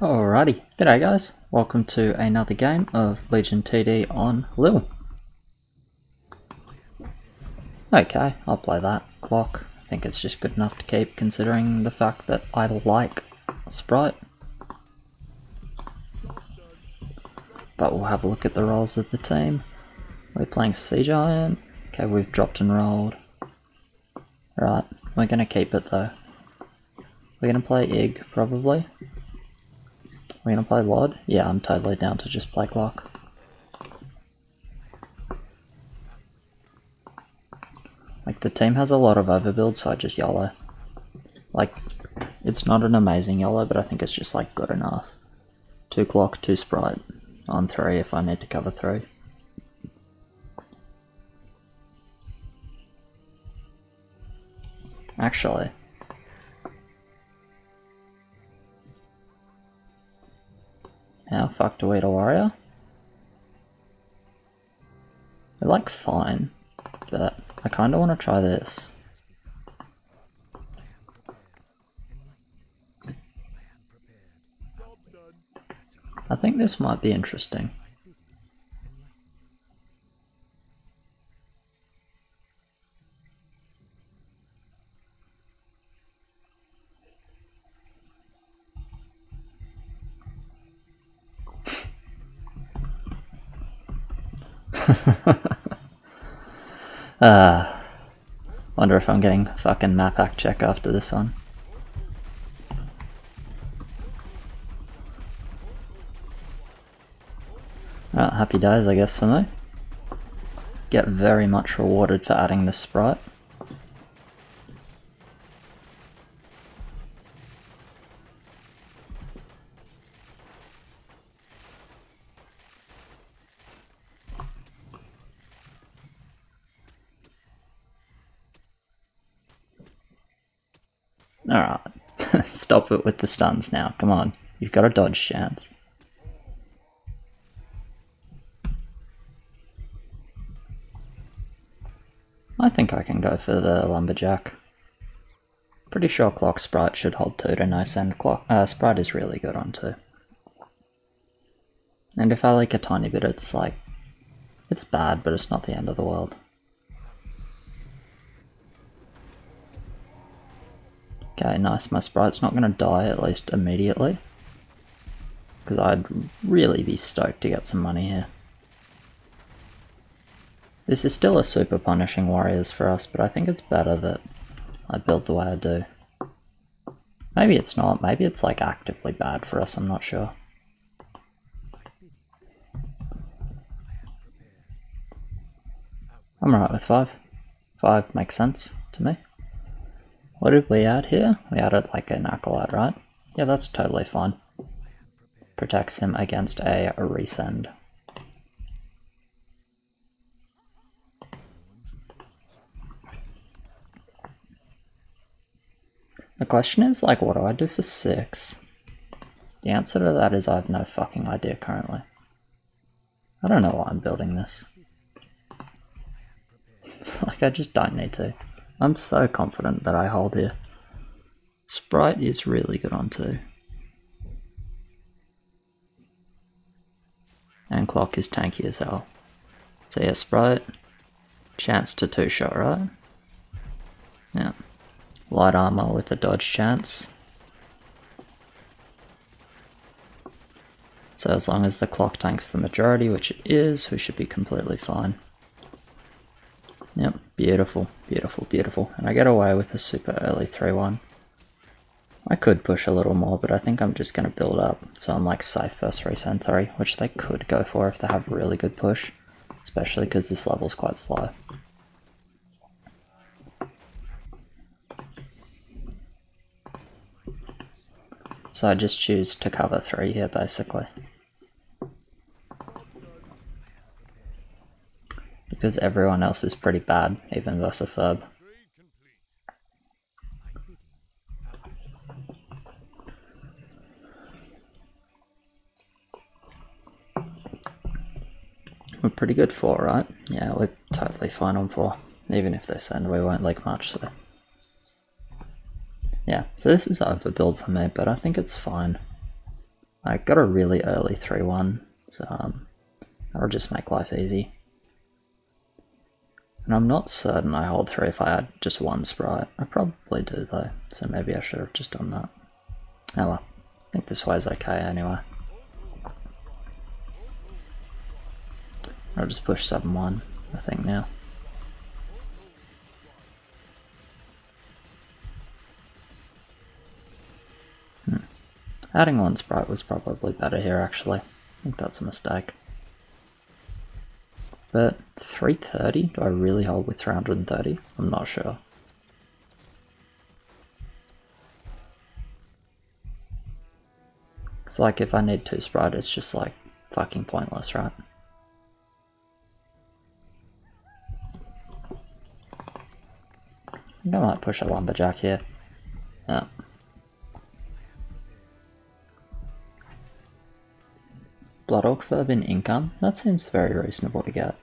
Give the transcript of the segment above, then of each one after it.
Alrighty, g'day guys, welcome to another game of Legion TD on Lil. Okay, I'll play that. Clock, I think it's just good enough to keep considering the fact that I like Sprite. But we'll have a look at the roles of the team. We're playing Sea Giant. Okay, we've dropped and rolled. Right, we're gonna keep it though. We're gonna play Ig, probably. We're gonna play Lod? Yeah, I'm totally down to just play Clock. Like, the team has a lot of overbuild, so I just YOLO. Like, it's not an amazing YOLO, but I think it's just, like, good enough. Two Clock, two Sprite, on three if I need to cover three. Actually, How fucked do we eat a warrior? They're like fine, but I kinda wanna try this. I think this might be interesting. Uh, wonder if I'm getting fucking map hack check after this one. Alright, happy days I guess for me. Get very much rewarded for adding this sprite. Alright, stop it with the stuns now, come on. You've got a dodge chance. I think I can go for the Lumberjack. Pretty sure Clock Sprite should hold 2 to nice and Clock, uh, Sprite is really good on 2. And if I like a tiny bit, it's like, it's bad, but it's not the end of the world. Okay, nice. My sprite's not going to die, at least immediately. Because I'd really be stoked to get some money here. This is still a super punishing warriors for us, but I think it's better that I build the way I do. Maybe it's not, maybe it's like actively bad for us, I'm not sure. I'm alright with 5. 5 makes sense to me. What did we add here? We added like an acolyte, right? Yeah, that's totally fine. Protects him against a, resend. The question is like, what do I do for six? The answer to that is I have no fucking idea currently. I don't know why I'm building this. like, I just don't need to. I'm so confident that I hold here. Sprite is really good on two. And clock is tanky as hell. So yeah, Sprite, chance to two shot, right? Yeah. Light armor with a dodge chance. So as long as the clock tanks the majority, which it is, we should be completely fine. Yep, beautiful, beautiful, beautiful. And I get away with a super early 3-1. I could push a little more, but I think I'm just going to build up. So I'm like safe first resend 3, which they could go for if they have really good push. Especially because this level's quite slow. So I just choose to cover 3 here basically. Because everyone else is pretty bad, even Versafurb. We're pretty good for, right? Yeah, we're totally fine on four. Even if they send, we won't like much, so... Yeah, so this is overbuild for me, but I think it's fine. I got a really early 3-1, so um, that'll just make life easy. And I'm not certain I hold 3 if I had just one sprite. I probably do though, so maybe I should have just done that. Oh well, I think this way is okay anyway. I'll just push 7-1, I think now. Hmm. Adding one sprite was probably better here actually. I think that's a mistake. But 330? Do I really hold with 330? I'm not sure. It's like if I need two sprite, it's just like fucking pointless, right? I think I might push a lumberjack here. Yeah. Blood Orc Verb in income? That seems very reasonable to get.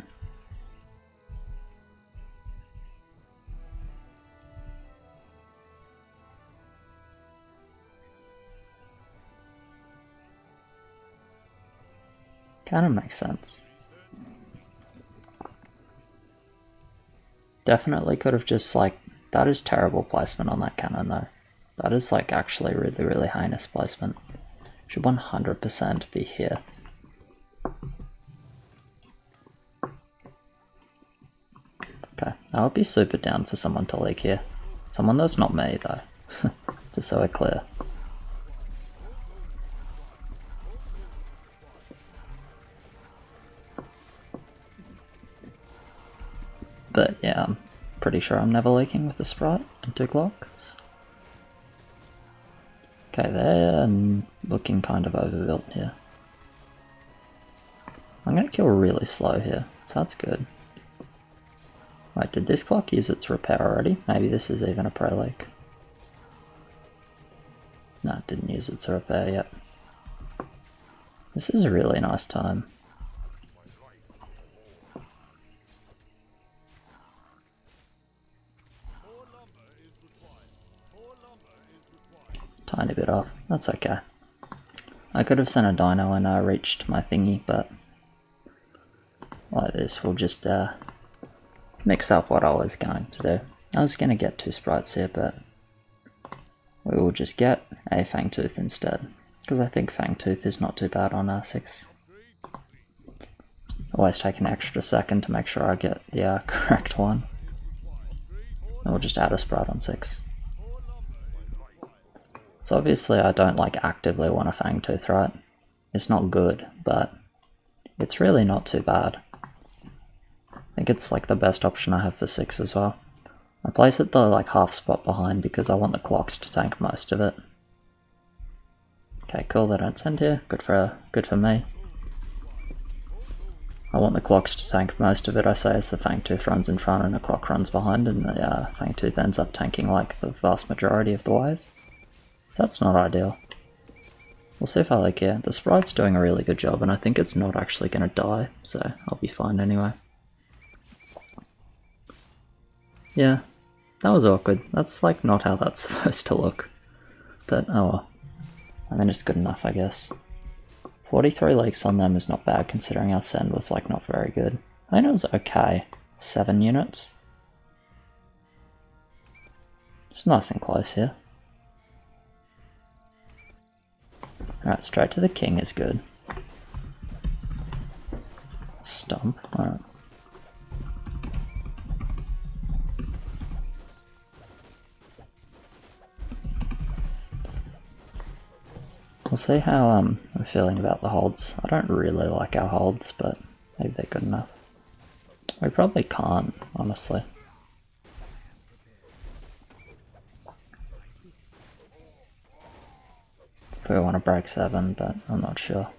Kind of makes sense. Definitely could have just like, that is terrible placement on that cannon though. That is like actually really, really heinous placement. Should 100% be here. Okay, I would be super down for someone to leak here. Someone that's not me though, just so we're clear. But yeah, I'm pretty sure I'm never leaking with the Sprite and two clocks. Okay, they're looking kind of overbuilt here. I'm gonna kill really slow here, so that's good. Did this clock use its repair already? Maybe this is even a pro leak. No, it didn't use its repair yet. This is a really nice time. Tiny bit off, that's okay. I could have sent a dino when I reached my thingy, but like this, we'll just uh, mix up what I was going to do. I was going to get two sprites here, but we will just get a Fangtooth instead, because I think Fangtooth is not too bad on R6. Always take an extra second to make sure I get the uh, correct one. And we'll just add a sprite on 6. So obviously I don't like actively want a Fangtooth, right? It's not good, but it's really not too bad. I think it's like the best option I have for 6 as well. I place it the like half spot behind because I want the clocks to tank most of it. Okay, cool, they don't send here. Good for good for me. I want the clocks to tank most of it, I say, as the Fangtooth runs in front and the clock runs behind, and the uh, Fangtooth ends up tanking like the vast majority of the wave. That's not ideal. We'll see if I like it. The sprite's doing a really good job, and I think it's not actually going to die, so I'll be fine anyway. Yeah, that was awkward. That's like not how that's supposed to look. But oh well. I mean, it's good enough, I guess. 43 leaks on them is not bad considering our send was like not very good. I know it was okay. 7 units. It's nice and close here. Alright, straight to the king is good. Stomp. Alright. We'll see how um, I'm feeling about the holds. I don't really like our holds, but maybe they're good enough. We probably can't, honestly. We want to break 7, but I'm not sure.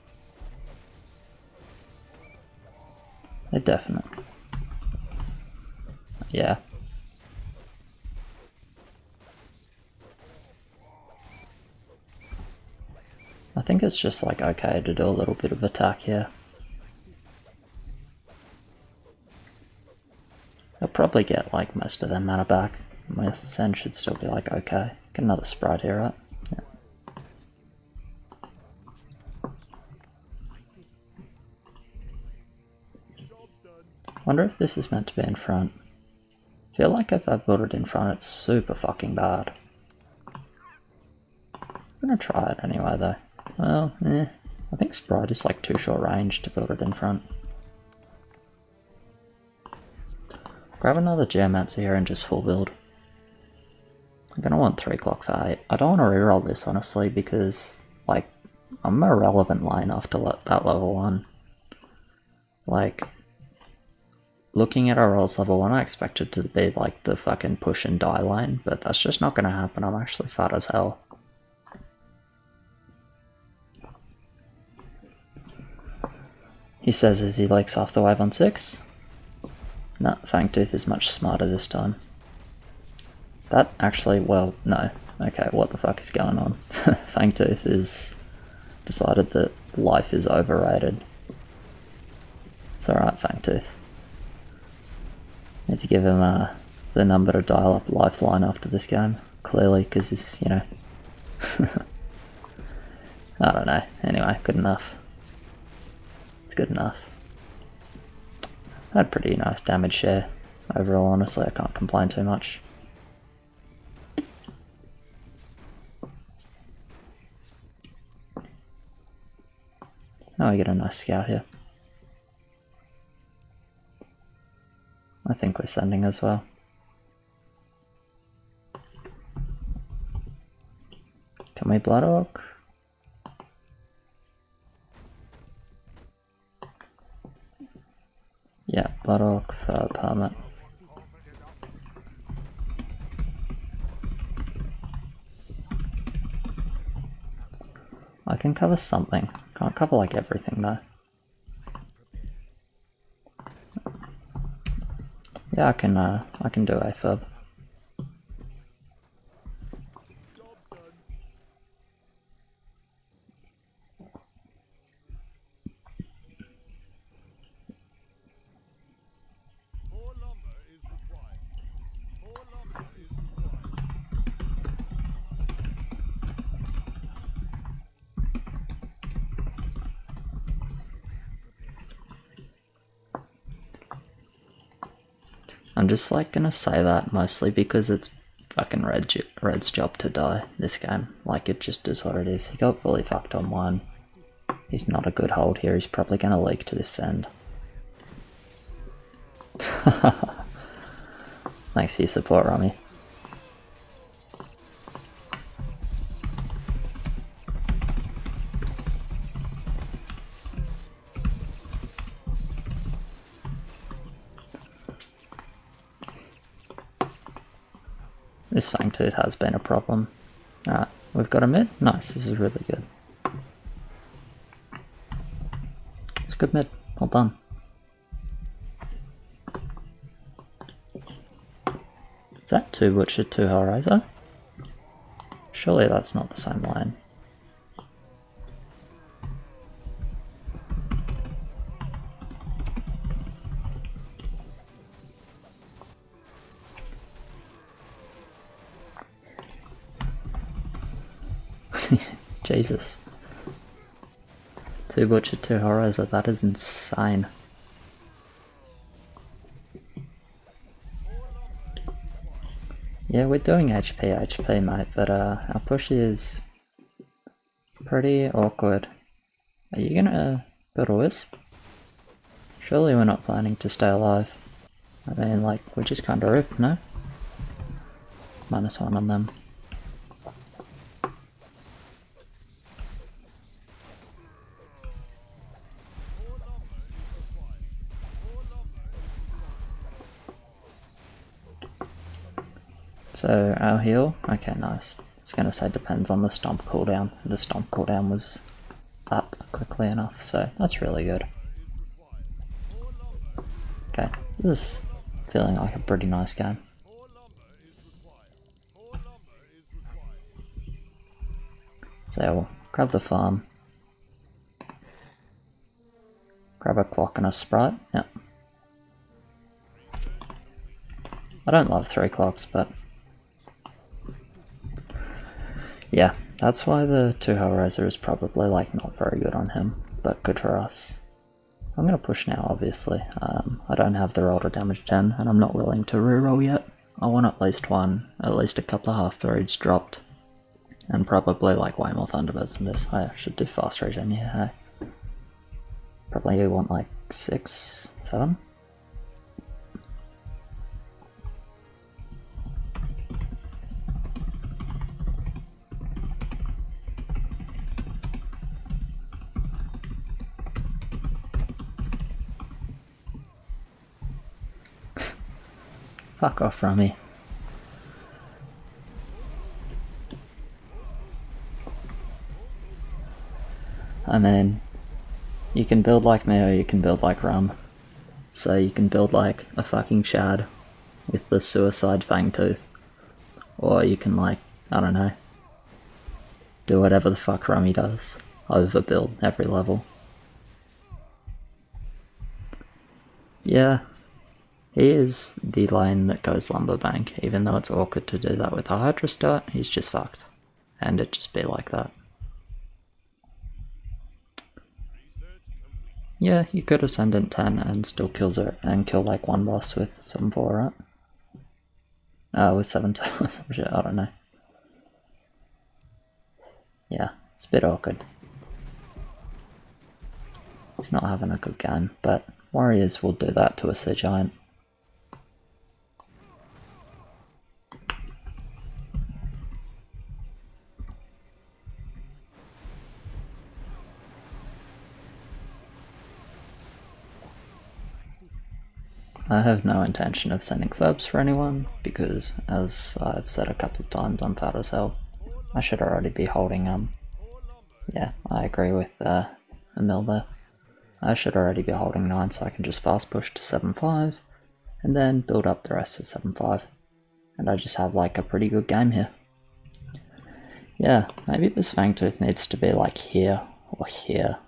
They're definite. Yeah. I think it's just like okay to do a little bit of attack here. I'll probably get like most of their mana back. My Sen should still be like okay. Get another sprite here, right? Wonder if this is meant to be in front. Feel like if I build it in front, it's super fucking bad. I'm gonna try it anyway though. Well, eh. I think Sprite is like too short range to build it in front. Grab another Geomancer here and just full build. I'm gonna want 3 clock for 8. I don't want to reroll this honestly because like I'm a relevant line after that level 1. Like looking at our rolls level 1 I expected to be like the fucking push and die line but that's just not gonna happen. I'm actually fat as hell. He says as he likes off the wave on 6. No, Fangtooth is much smarter this time. That actually, well, no. Okay, what the fuck is going on? Fangtooth is decided that life is overrated. It's alright, Fangtooth. Need to give him uh, the number to dial up lifeline after this game, clearly, because he's, you know. I don't know. Anyway, good enough. Good enough. Had pretty nice damage share. Overall, honestly, I can't complain too much. Now we get a nice scout here. I think we're sending as well. Can we Blood Orc? Yeah, Orc for permit. I can cover something. Can't cover like everything though. Yeah, I can uh, I can do a fub. I'm just like gonna say that mostly because it's fucking Red Red's job to die this game. Like it just is what it is. He got fully fucked on one. He's not a good hold here. He's probably gonna leak to this end. Thanks for your support, Rami. Fangtooth has been a problem. Alright, we've got a mid. Nice, this is really good. It's a good mid. Well done. Is that two Witcher, two Hellraiser? Surely that's not the same line. Jesus. Two Butcher, two Horrors, that is insane. Yeah, we're doing HP, HP, mate, but uh, our push is pretty awkward. Are you gonna build a wisp? Surely we're not planning to stay alive. I mean, like, we're just kinda ripped, no? Minus one on them. So our heal, okay nice. It's gonna say depends on the stomp cooldown. The stomp cooldown was up quickly enough, so that's really good. Okay, this is feeling like a pretty nice game. So we'll grab the farm. Grab a clock and a sprite, yep. I don't love three clocks, but yeah, that's why the two Hellraiser is probably like not very good on him, but good for us. I'm going to push now, obviously. Um, I don't have the roll to damage 10, and I'm not willing to reroll yet. I want at least one, at least a couple of half birds dropped. And probably like way more Thunderbirds than this. I should do fast regen here? Probably you want like six, seven? Fuck off, Rummy. I mean, you can build like me or you can build like Rum. So you can build like a fucking Shad with the Suicide Fangtooth. Or you can like, I don't know, do whatever the fuck Rummy does. Overbuild every level. Yeah, is the lane that goes Lumberbank, even though it's awkward to do that with a Hydra start, he's just fucked. And it just be like that. Yeah, you could Ascendant 10 and still kills it and kill like one boss with 7-4, right? Uh, with 7-2 or some shit, I don't know. Yeah, it's a bit awkward. He's not having a good game, but Warriors will do that to a Sea Giant. Have no intention of sending verbs for anyone, because as I've said a couple of times, I'm fat as hell. I should already be holding, um, yeah, I agree with uh, Emil there. I should already be holding 9 so I can just fast push to 7-5, and then build up the rest of 7-5. And I just have like a pretty good game here. Yeah, maybe this Fangtooth needs to be like here or here.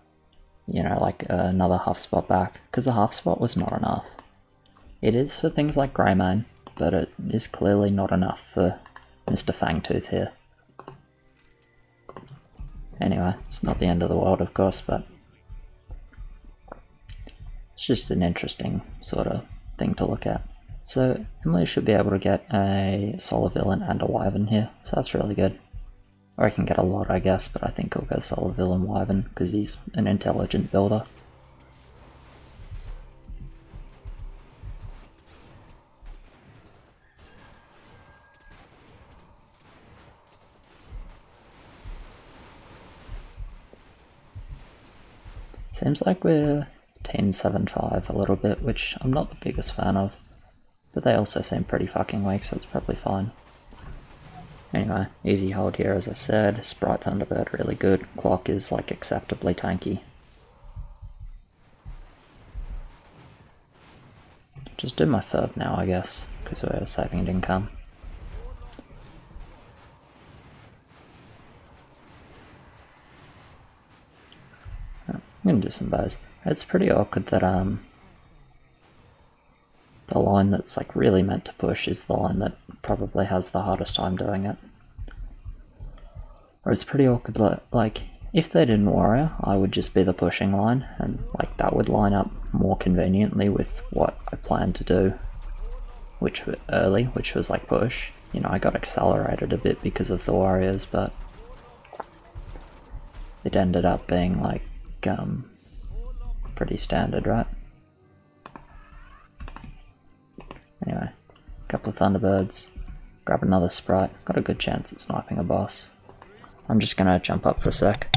You know, like uh, another half spot back, because the half spot was not enough. It is for things like Greymane, but it is clearly not enough for Mr. Fangtooth here. Anyway, it's not the end of the world, of course, but it's just an interesting sort of thing to look at. So Emily should be able to get a Solar Villain and a Wyvern here, so that's really good. Or I can get a lot, I guess, but I think I'll go Solar Villain Wyvern because he's an intelligent builder. Seems like we're Team 7-5 a little bit, which I'm not the biggest fan of. But they also seem pretty fucking weak, so it's probably fine. Anyway, easy hold here as I said. Sprite Thunderbird really good. Clock is like acceptably tanky. Just do my third now I guess, because we're saving income. I'm gonna do some bows. It's pretty awkward that um the line that's like really meant to push is the line that probably has the hardest time doing it. Or it's pretty awkward that like if they didn't warrior, I would just be the pushing line and like that would line up more conveniently with what I planned to do which early, which was like push. You know, I got accelerated a bit because of the warriors, but it ended up being like um, pretty standard, right? Anyway, a couple of Thunderbirds, grab another Sprite, got a good chance at sniping a boss. I'm just gonna jump up for a sec.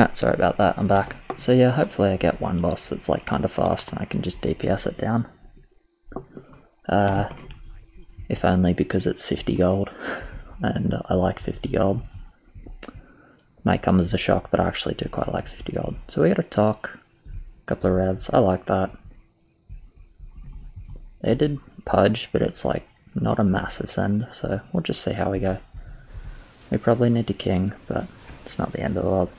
Ah, sorry about that, I'm back. So yeah, hopefully I get one boss that's like kind of fast and I can just DPS it down. Uh, if only because it's 50 gold, and I like 50 gold. Might come as a shock, but I actually do quite like 50 gold. So we got a talk, a couple of revs, I like that. They did Pudge, but it's like not a massive send, so we'll just see how we go. We probably need to king, but it's not the end of the world.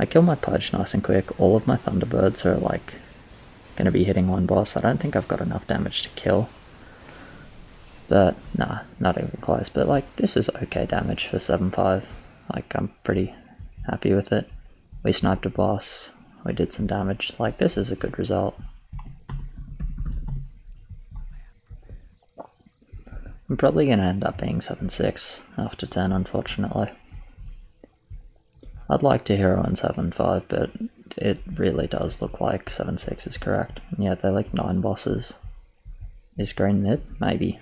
I kill my pudge nice and quick. All of my thunderbirds are like going to be hitting one boss. I don't think I've got enough damage to kill. But nah, not even close. But like this is okay damage for 7-5. Like I'm pretty happy with it. We sniped a boss. We did some damage. Like this is a good result. I'm probably going to end up being 7-6 after 10 unfortunately. I'd like to hero in 7-5 but it really does look like 7-6 is correct. Yeah, they're like 9 bosses. Is green mid? Maybe.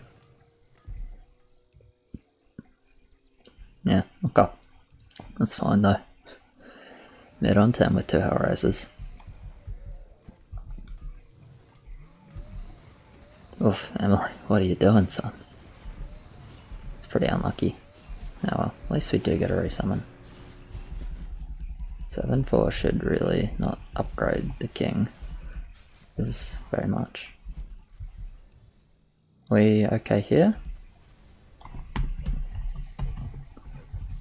Yeah, okay. That's fine though. Mid on 10 with 2 Hellraisers. Oof, Emily, what are you doing, son? It's pretty unlucky. Oh well, at least we do get a resummon. 7-4 should really not upgrade the king this is very much. We okay here?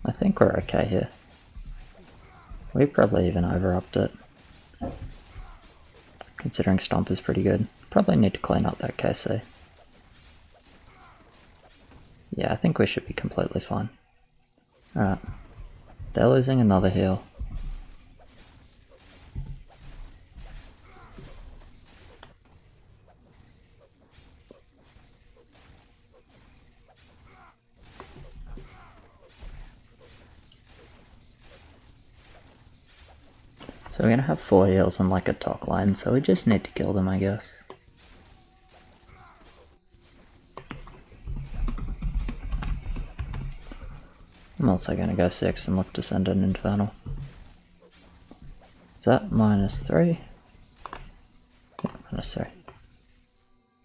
I think we're okay here. We probably even over-upped it. Considering Stomp is pretty good. Probably need to clean up that KC. Yeah, I think we should be completely fine. Alright. They're losing another heal. So we're gonna have four heals and like a talk line, so we just need to kill them, I guess. I'm also gonna go six and look to send an Infernal. Is that minus three? Yeah, minus three.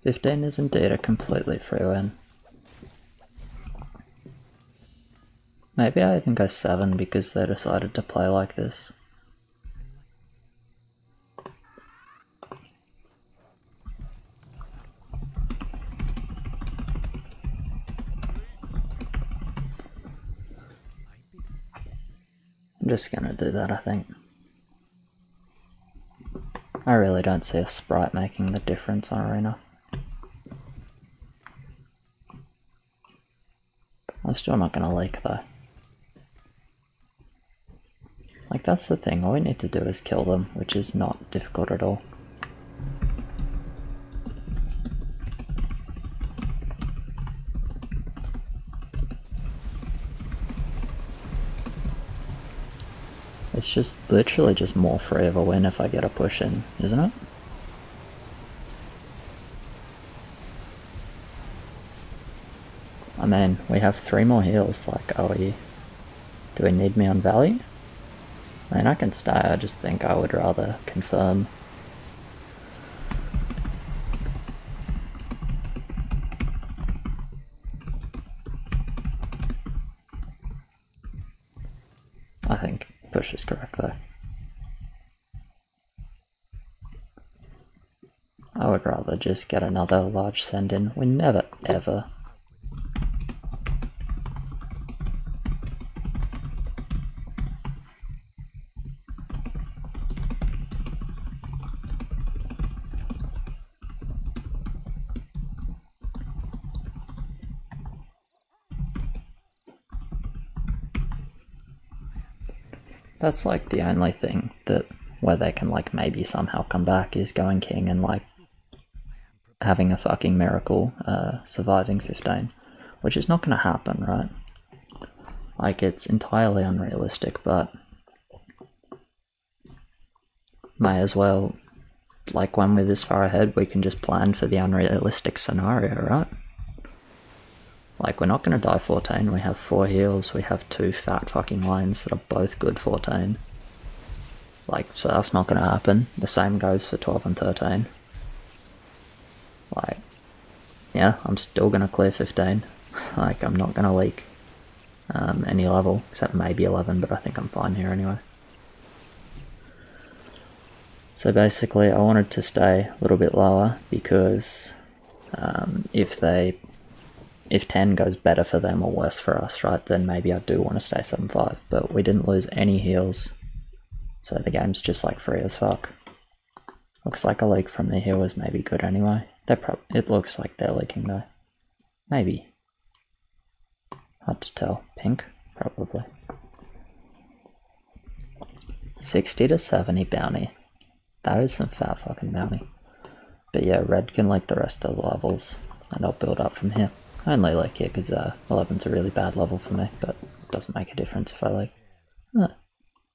15 is indeed a completely free win. Maybe I even go 7 because they decided to play like this. Just gonna do that, I think. I really don't see a sprite making the difference on Arena. I'm still not gonna leak though. Like that's the thing, all we need to do is kill them, which is not difficult at all. It's just literally just more free of a win if I get a push in, isn't it? I mean, we have three more heals, like, are we... Do we need me on Valley? I mean, I can stay, I just think I would rather confirm. I think push is correct though. I would rather just get another large send in. We never ever That's like the only thing that where they can like maybe somehow come back is going king and like having a fucking miracle, uh, surviving 15, which is not going to happen, right? Like it's entirely unrealistic, but may as well, like when we're this far ahead, we can just plan for the unrealistic scenario, right? Like, we're not going to die 14. We have 4 heals. We have 2 fat fucking lines that are both good 14. Like, so that's not going to happen. The same goes for 12 and 13. Like, yeah, I'm still going to clear 15. like, I'm not going to leak um, any level, except maybe 11, but I think I'm fine here anyway. So basically, I wanted to stay a little bit lower because um, if they if 10 goes better for them or worse for us, right, then maybe I do want to stay 7-5. But we didn't lose any heals, so the game's just like free as fuck. Looks like a leak from the heal was maybe good anyway. They're prob it looks like they're leaking though. Maybe. Hard to tell. Pink? Probably. 60 to 70 bounty. That is some fat fucking bounty. But yeah, red can like the rest of the levels, and I'll build up from here. I only like it because uh, 11's a really bad level for me, but it doesn't make a difference if I like. Ah,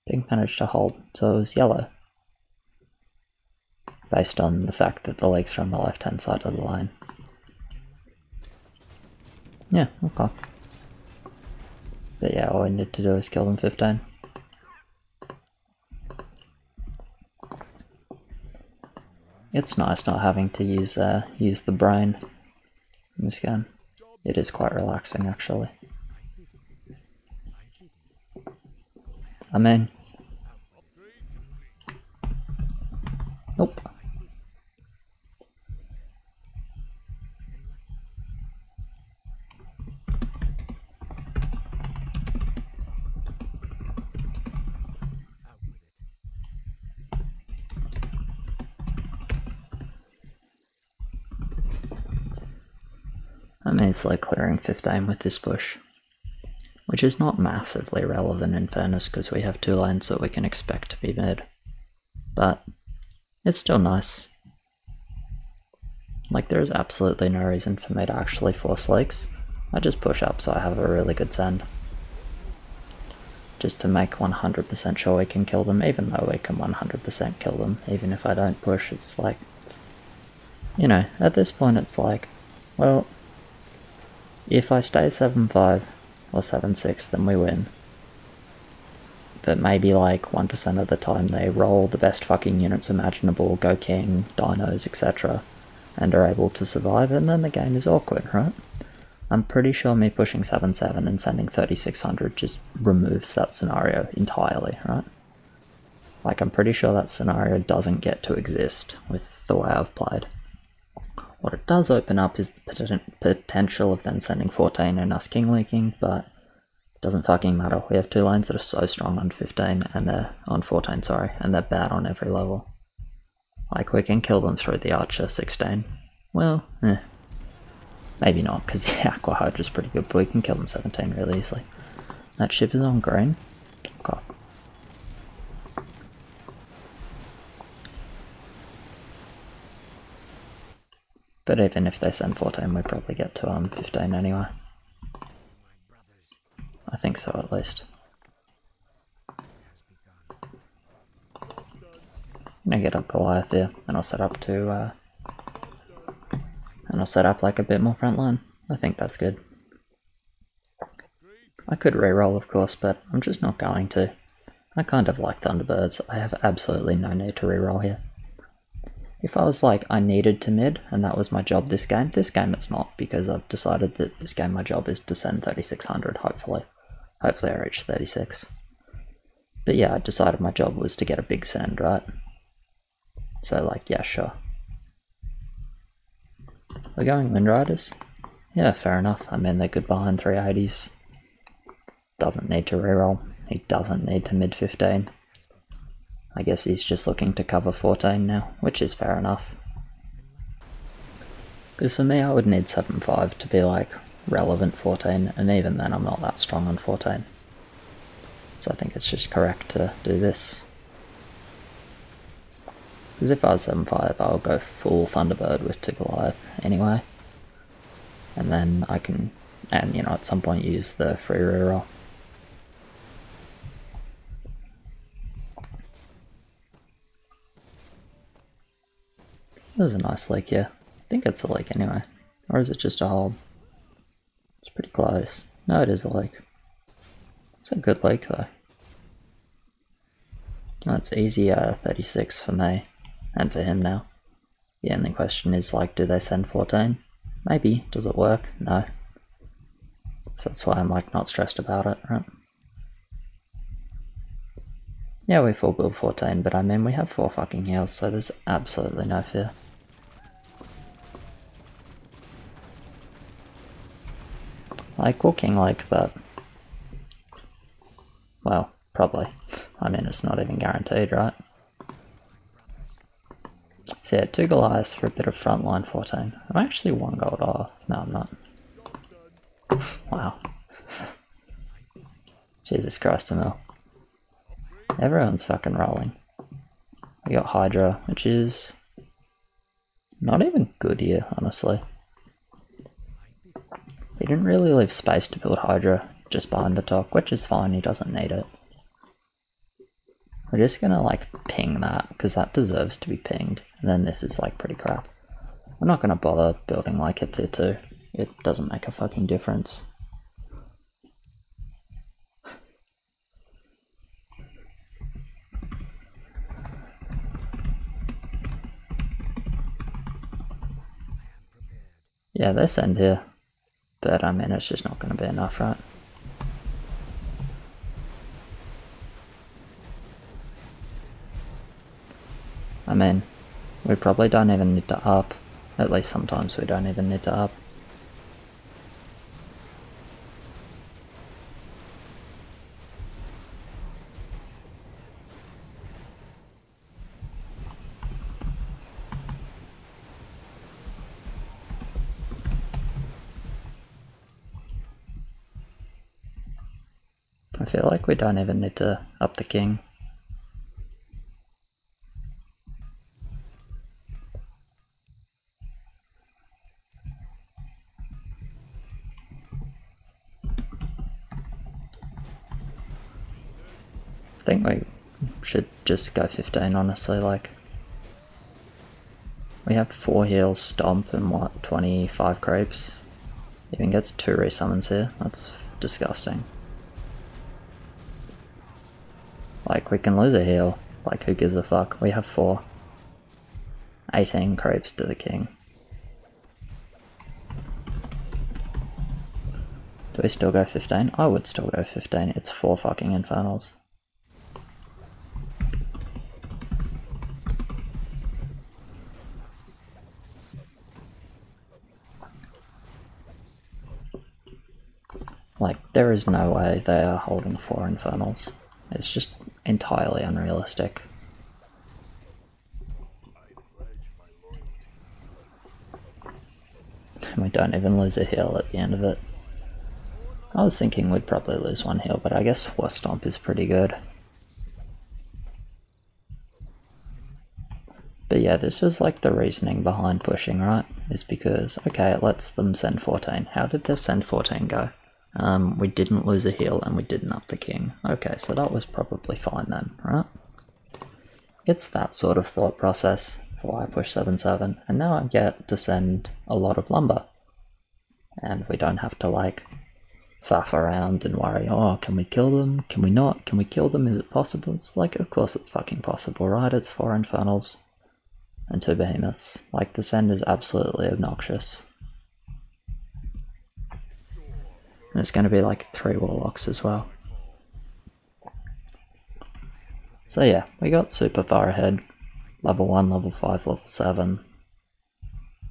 pink managed to hold, so it was yellow. Based on the fact that the legs are on the left hand side of the line. Yeah, okay. But yeah, all I need to do is kill them 15. It's nice not having to use uh, use the brain in this game. It is quite relaxing actually. I mean... Nope. Um, I'm easily clearing 15 with this bush. Which is not massively relevant in fairness because we have two lanes that we can expect to be mid. But it's still nice. Like there is absolutely no reason for me to actually force leaks. I just push up so I have a really good send. Just to make 100% sure we can kill them, even though we can 100% kill them, even if I don't push, it's like... You know, at this point it's like, well, if I stay 7-5 or 7-6 then we win. But maybe like 1% of the time they roll the best fucking units imaginable, go king, dinos, etc. and are able to survive and then the game is awkward, right? I'm pretty sure me pushing 7-7 and sending 3600 just removes that scenario entirely, right? Like I'm pretty sure that scenario doesn't get to exist with the way I've played. What it does open up is the potential of them sending 14 and us king leaking, but it doesn't fucking matter. We have two lanes that are so strong on 15 and they're on 14, sorry, and they're bad on every level. Like we can kill them through the archer 16. Well, eh. Maybe not, because the aqua hydra is pretty good, but we can kill them 17 really easily. That ship is on green. Okay. But even if they send 14, we probably get to um 15 anyway. I think so at least. I'm gonna get up Goliath here, and I'll set up to, uh, and I'll set up like a bit more front line. I think that's good. I could reroll of course, but I'm just not going to. I kind of like Thunderbirds, I have absolutely no need to reroll here. If I was like, I needed to mid, and that was my job this game, this game it's not, because I've decided that this game my job is to send 3600, hopefully. Hopefully I reach 36. But yeah, I decided my job was to get a big send, right? So like, yeah, sure. We're going Windriders? Yeah, fair enough. I mean, they're good behind 380s. Doesn't need to reroll. He doesn't need to mid 15. I guess he's just looking to cover 14 now, which is fair enough. Because for me, I would need 7-5 to be like relevant 14, and even then I'm not that strong on 14. So I think it's just correct to do this. Because if I was 7-5, I'll go full Thunderbird with to Goliath anyway. And then I can, and you know, at some point use the free reroll. This is a nice lake, yeah. I think it's a lake anyway. Or is it just a hole? It's pretty close. No, it is a lake. It's a good lake though. That's easy uh, 36 for me, and for him now. The only question is like, do they send 14? Maybe. Does it work? No. So that's why I'm like not stressed about it, right? Yeah, we full build 14, but I mean we have 4 fucking heals, so there's absolutely no fear. Like, or like, but... Well, probably. I mean, it's not even guaranteed, right? So yeah, two Goliaths for a bit of frontline 14. I'm actually one gold off. No, I'm not. wow. Jesus Christ, Emil. Everyone's fucking rolling. We got Hydra, which is not even good here, honestly. He didn't really leave space to build Hydra just behind the dock, which is fine, he doesn't need it. We're just gonna like ping that, because that deserves to be pinged. And then this is like pretty crap. I'm not gonna bother building like it tier 2. It doesn't make a fucking difference. Yeah, they send here. But I mean, it's just not going to be enough, right? I mean, we probably don't even need to up. At least sometimes we don't even need to up. I feel like we don't even need to up the king. I think we should just go 15 honestly, like we have 4 heals, stomp and what, 25 creeps? Even gets 2 resummons here, that's disgusting. Like, we can lose a heal. Like, who gives a fuck? We have four. 18 creeps to the king. Do we still go 15? I would still go 15. It's four fucking infernals. Like, there is no way they are holding four infernals. It's just entirely unrealistic. we don't even lose a heal at the end of it. I was thinking we'd probably lose one heal, but I guess Force Stomp is pretty good. But yeah, this was like the reasoning behind pushing, right? Is because, okay, it lets them send 14. How did their send 14 go? Um, we didn't lose a heal and we didn't up the king. Okay, so that was probably fine then, right? It's that sort of thought process for why I push 7-7, and now I get to send a lot of lumber. And we don't have to like faff around and worry, oh, can we kill them? Can we not? Can we kill them? Is it possible? It's like, of course it's fucking possible, right? It's four infernals and two behemoths. Like, the send is absolutely obnoxious. And it's going to be like three warlocks as well. So yeah, we got super far ahead. Level 1, level 5, level 7,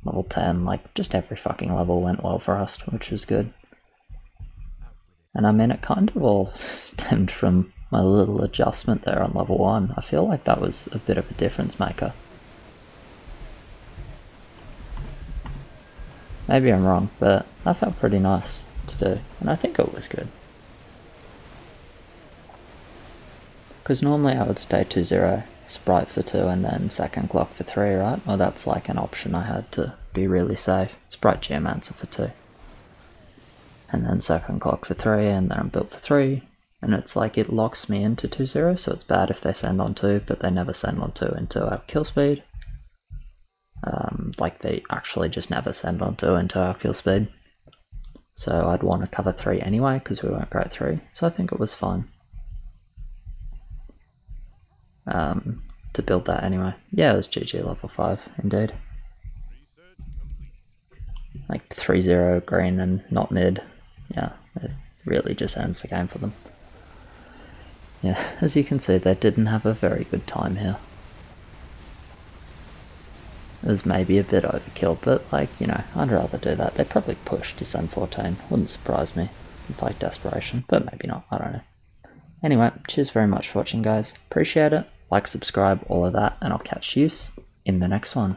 level 10, like just every fucking level went well for us, which was good. And I mean, it kind of all stemmed from my little adjustment there on level 1. I feel like that was a bit of a difference maker. Maybe I'm wrong, but that felt pretty nice to do, and I think it was good. Because normally I would stay 2-0, Sprite for 2 and then second clock for 3, right? Well that's like an option I had to be really safe. Sprite Geomancer for 2. And then second clock for 3 and then I'm built for 3. And it's like it locks me into 2-0, so it's bad if they send on 2, but they never send on 2 into our kill speed. Um, like they actually just never send on 2 into our kill speed. So I'd want to cover 3 anyway, because we won't at 3. So I think it was fine. Um, to build that anyway. Yeah, it was GG level 5, indeed. Like 3-0 green and not mid. Yeah, it really just ends the game for them. Yeah, as you can see, they didn't have a very good time here. Was maybe a bit overkill, but like, you know, I'd rather do that. They probably pushed Descend 14. Wouldn't surprise me with like desperation, but maybe not. I don't know. Anyway, cheers very much for watching, guys. Appreciate it. Like, subscribe, all of that, and I'll catch you in the next one.